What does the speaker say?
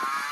you